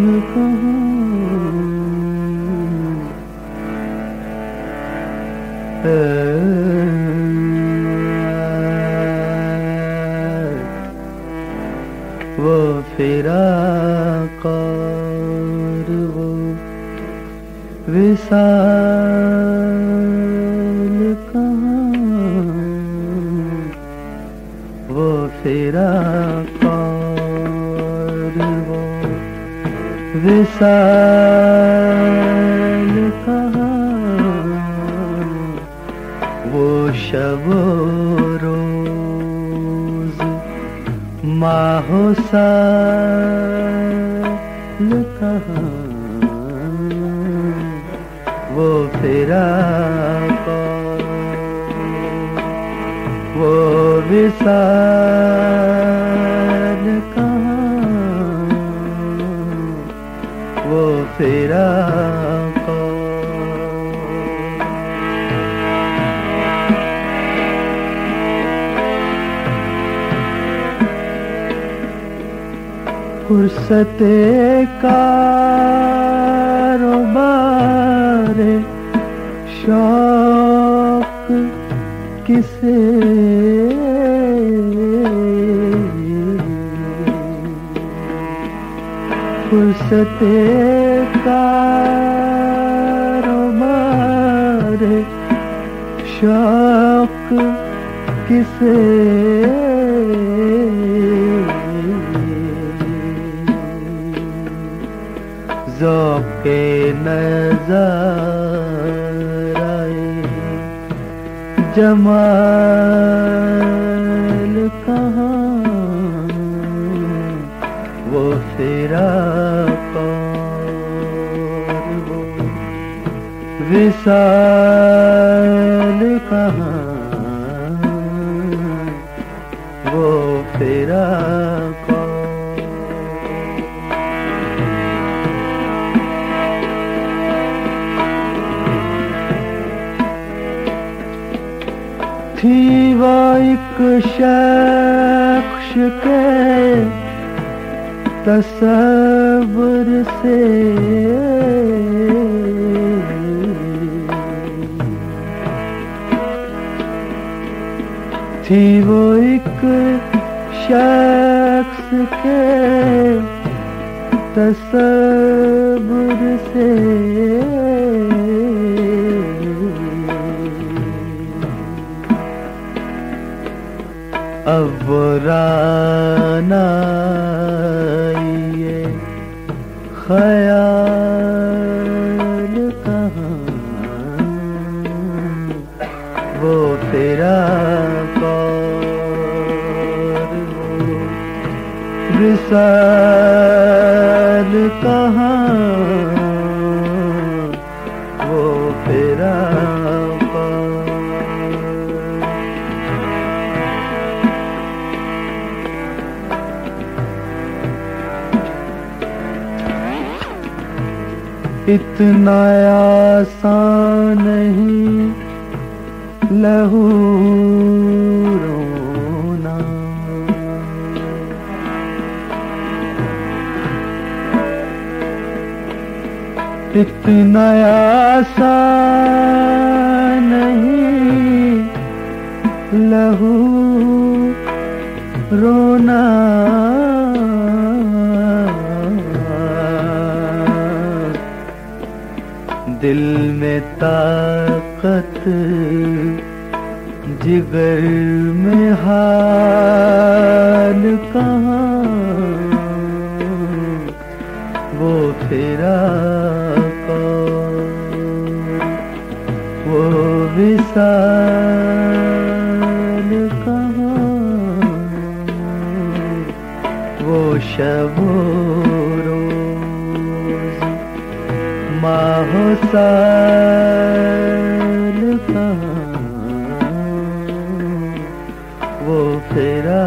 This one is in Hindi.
न वो फिरा कर वो विशाल कहाँ। वो फिरा कहाँ वो शब माहो साल वो फिरा वो विशाल फिरा फुर्सत कारोबार शौक किसे फुर्सत कारोबार शौक किसे? के नज़र जमाल विशाल कहाँ? वो फिरा थी वो एक शख्स के तस्वर से थी वो एक शख्स के तस्वर से। अब राना ये ख्याल कहाँ? वो तेरा विशाल कहाँ इतना आसान नहीं लहू इतना आसान नहीं लहू रोना दिल में ताकत जिगर में हाल वो विशाल कहाँ वो शबो माहो साल वो फेरा